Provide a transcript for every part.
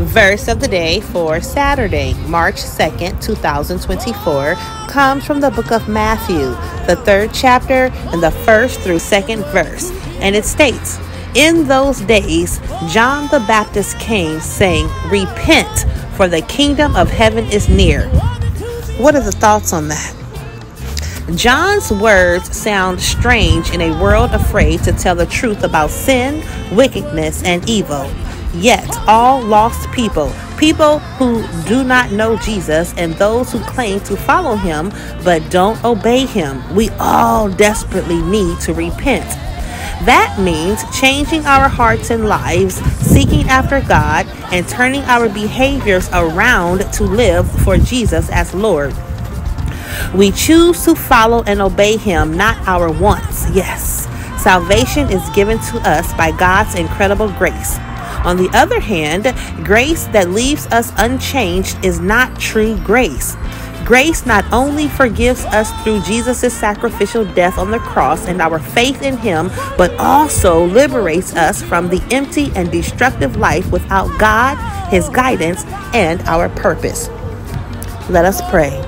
verse of the day for Saturday, March 2nd, 2024, comes from the book of Matthew, the third chapter, and the first through second verse. And it states, In those days, John the Baptist came, saying, Repent, for the kingdom of heaven is near. What are the thoughts on that? John's words sound strange in a world afraid to tell the truth about sin, wickedness, and evil. Yet, all lost people, people who do not know Jesus, and those who claim to follow him but don't obey him, we all desperately need to repent. That means changing our hearts and lives, seeking after God, and turning our behaviors around to live for Jesus as Lord. We choose to follow and obey Him, not our wants. Yes, salvation is given to us by God's incredible grace. On the other hand, grace that leaves us unchanged is not true grace. Grace not only forgives us through Jesus' sacrificial death on the cross and our faith in Him, but also liberates us from the empty and destructive life without God, His guidance, and our purpose. Let us pray.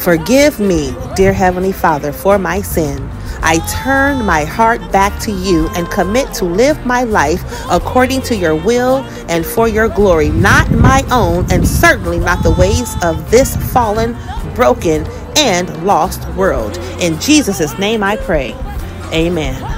Forgive me, dear Heavenly Father, for my sin. I turn my heart back to you and commit to live my life according to your will and for your glory, not my own, and certainly not the ways of this fallen, broken, and lost world. In Jesus' name I pray. Amen.